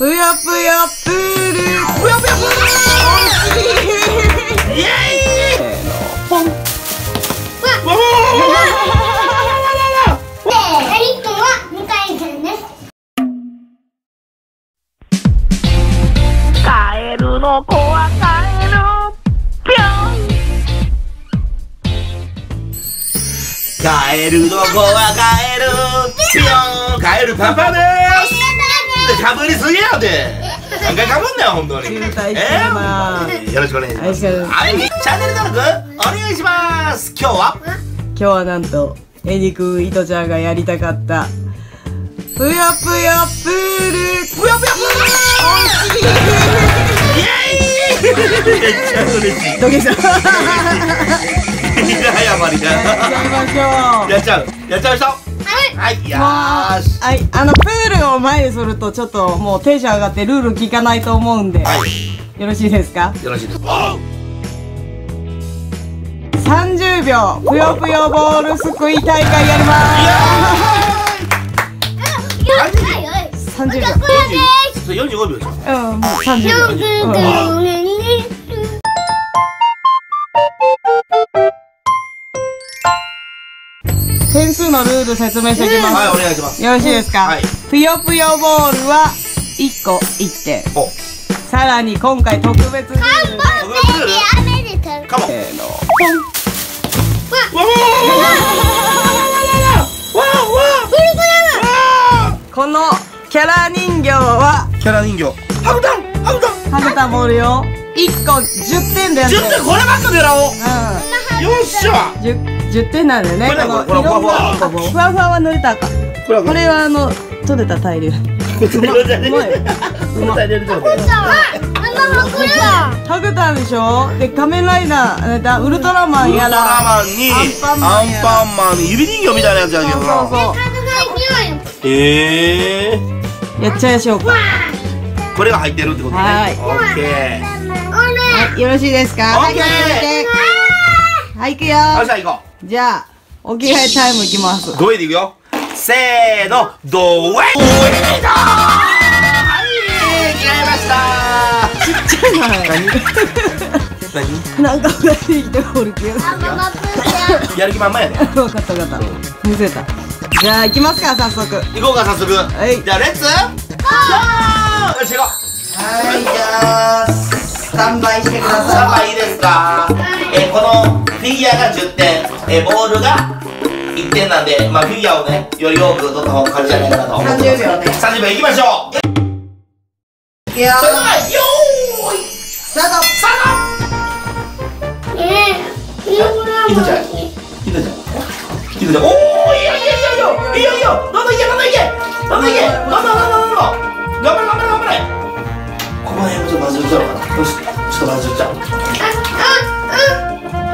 ぷよぷよプールぷよぷよプールイエーイポン。わっで、エリックは向井くんですカエルの子はカエルぴょんカエルの子はカエルぴょんカエルパパですかぶりすぎやで。何回かぶんなよ本当にえ？ー、よろしくお願いします。はいチャンネル登録お願いします。今日は？今日はなんとえにくいとちゃんがやりたかったぷよぷよプール。ぷよぷよプール。イエーイ！めっちゃ嬉しい。ドキしたりやっちゃいましょう。やっちゃうやっちゃう。人はい、よし。はい、あの、プールを前にすると、ちょっともうテンション上がってルール聞かないと思うんで、はい、よろしいですか？よろしいです。30秒、ぷよぷよボールすくい大会やります !30 秒。45秒うん、もう30秒。点数のルール説明していきます。はい、お願いします。よろしいですか、はい。ぷよぷよボールは1個1点。さらに今回特別ルール。カンボ雨でる。カモン。せーの。ポン。わわわわわわわわわわこのキャラ人形はキャラ人形ハブタンハブタンハブタンボールよ1個10点でやっ10点こればっか狙おう、うん、よっしゃ10十点なんだよね。このふわふわふわふわは乗れたかこれはあの取れた大量これじうまい。でしょ？で仮面ライダーウルトラマンやらウルトラマンにアンパンマンに指人形みたいなやつやけどな。そうそうええやっちゃいましょうか。これが入ってるってことね。はい。オケー。はい、よろしいですか？はい、はい、くよ。よっしゃ、行こう。じゃあ、お着替えタイムいきます。5位でいくよ。せーの、ドウェイおいはい着替えましたちっちゃいな。何？なんか二人生きてるけど。あ、ママプーやる気満々やね。わかったわかった。見せた。じゃあ、行きますか、早速。行こうか、早速。はい。じゃあ、レッツゴーよし、行こうはい、じゃあ、スタンバイしてください。スタンバイいいですか、えー、このフィギュアが10点。え、ボールが1点なんで、まあ、フィギュアをね、より多く取った方が勝ちじゃないかなと思ってます。30秒ね。30秒いきましょう。いくよそれでは、よーい。スタート。スタート。えぇ、ー、いとちゃん。いとちゃん。いとちゃん。おーいいいやいやいやいやどんどんいけどんどんいけ。どんどんいけ。どんどんどんどんどん頑張れ頑張れ頑張れ。ここら辺もちょっとまずいちゃうかな。よしちょっとまずいちゃう。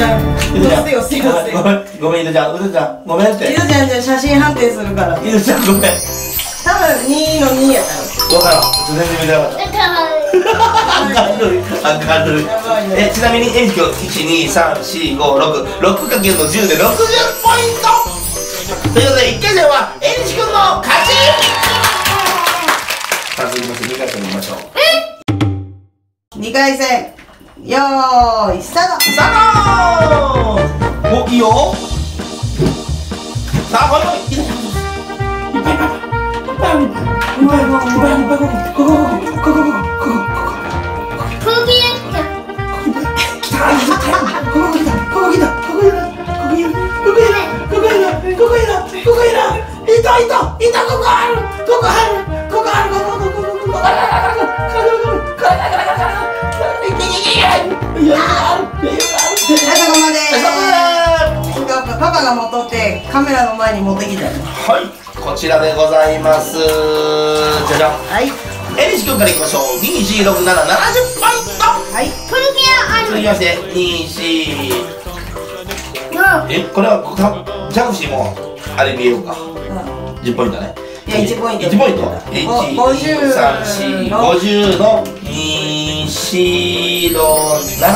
ちゃんどうせよせごめんいちゃんうちゃんごめんっていちゃんじゃ写真判定するからいどちゃんごめん多分二の二やからん全然見なかった明るい明えちなみにえんきょ1234566かけるの十で六十ポイントということで一回戦はえんくんの勝ち続きまして回戦見ましょう2回戦 여 싸다 싸다 고기요 싸봐요 있다 있다 있다 그거 알아 그거 알아 그거 알아 그거 알아 그거 알아 그거 알아 그거 알아 カメラの前に持ってきたはいこちらでございます。じゃじゃはい。エリシ君からいきましょう2 6 7 7 0ポイント。はい。プルピアアニメ続きまして24えこれはジャグシーもあれ見えようか、うん、10ポイントね。いや1ポイント。1ポイント。1 2 3 4 5 0の2白7、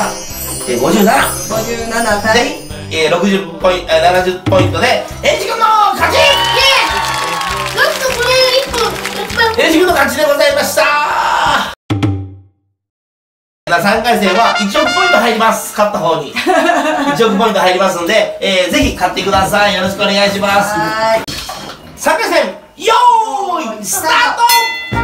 えー、57。57対、えー、60ポイント、70ポイントで、エンジ君の勝ちイなんとこれ1本、エンジ君の勝ちでございました3回戦は1億ポイント入ります。勝った方に。1億ポイント入りますので、えー、ぜひ買ってください。よろしくお願いします。3回戦、よーい、スタート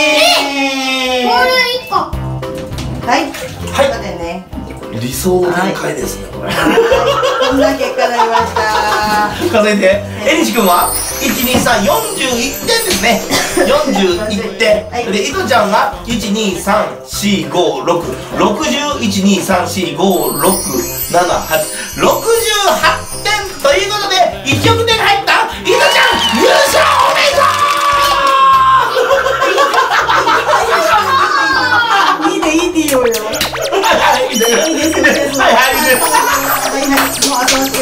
わりボール一個はい。はい。までね。理想の展開ですねこれ。こんな結果になりました。数えて。え君は？12341点ですね。41点はい。でいとちゃんが1234566101234567868点といいいですいいですはいはいいいですはいはいもう後乗せ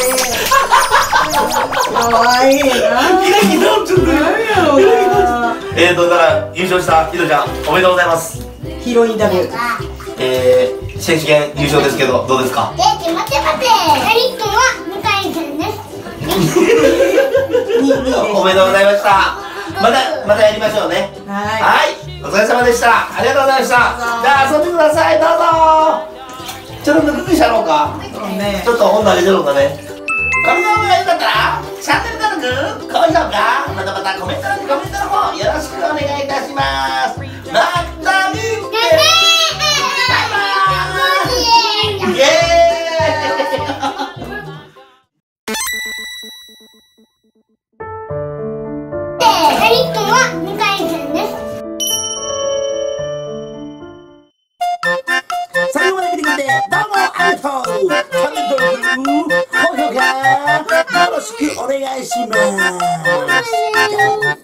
かわいいなキラキラちょっと何やろうなえーとだから優勝したいとちゃんおめでとうございます。ヒーローインタビューえー、選手権優勝ですけどどうですか？え待って待ってエリックは向井さんです。2位ですおめでとうございました。またまたやりましょうね。ははい。お疲れ様でした。ありがとうございました。じゃあ遊んでください。どうぞちょっとぬくくしゃろうか？ね。ちょっと温度上げてろうかね。この動画が良かったらチャンネル登録高評価またまたコメント欄にコメントの方よろしくお願いいたしますしくお